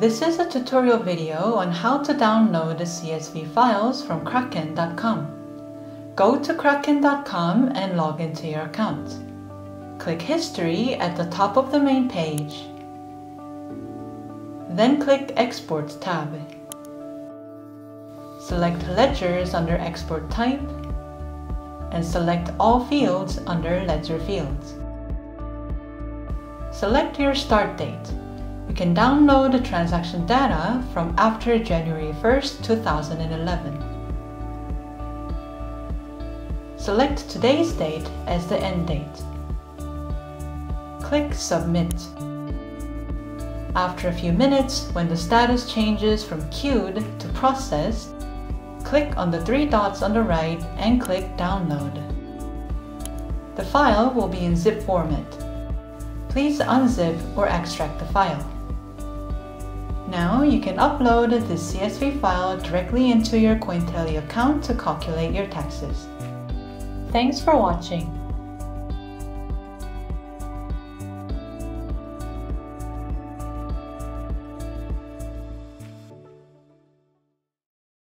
This is a tutorial video on how to download the CSV files from Kraken.com. Go to Kraken.com and log into your account. Click History at the top of the main page. Then click Export tab. Select Ledgers under Export Type and select all fields under Ledger Fields. Select your start date. You can download the transaction data from after January 1st, 2011. Select today's date as the end date. Click Submit. After a few minutes, when the status changes from queued to processed, click on the three dots on the right and click Download. The file will be in zip format. Please unzip or extract the file. Now you can upload the CSV file directly into your Cointelli account to calculate your taxes. Thanks for watching.